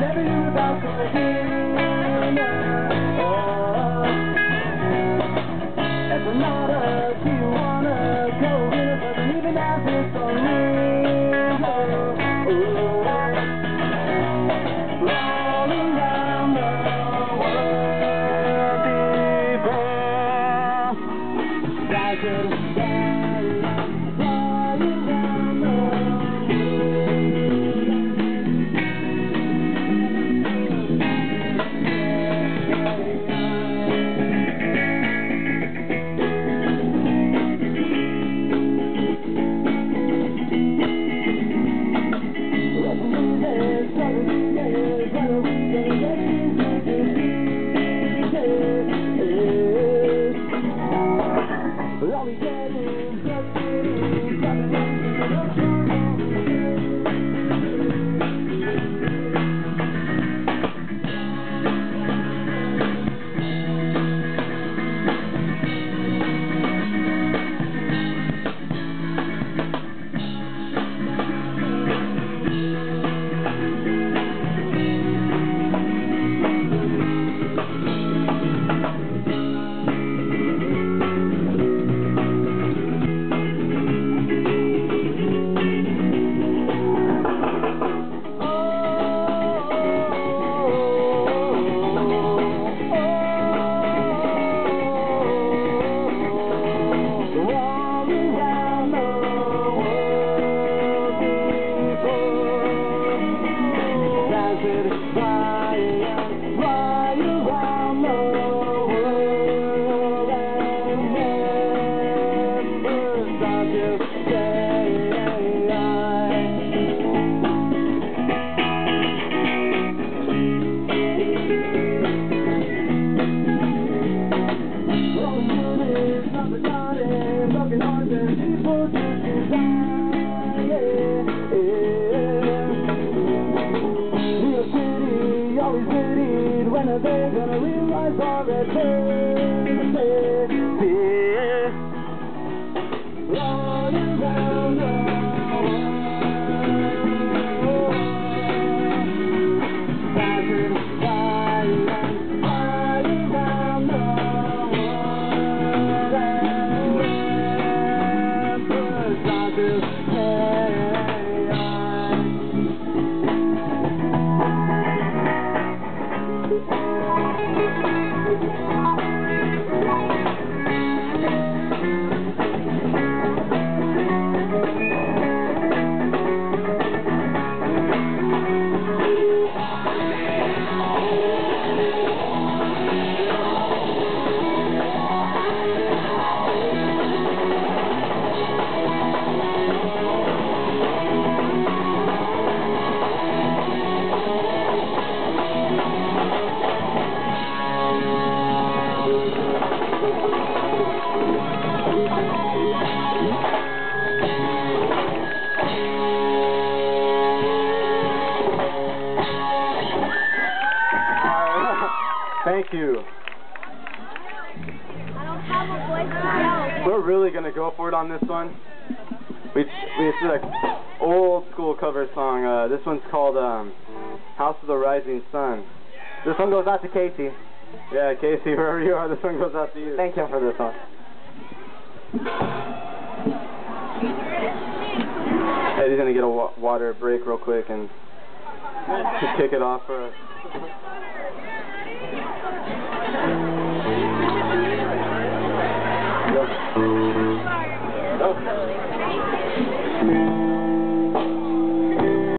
never knew about Cartagena. Thank. When world and birds are to stay. Thank you. I don't have a voice to yell. We're really gonna go for it on this one. We we did an old school cover song. Uh, this one's called um, "House of the Rising Sun." This one goes out to Casey. Yeah, Casey, wherever you are, this one goes out to you. Thank him for this one. Eddie's gonna get a wa water break real quick and just kick it off for us.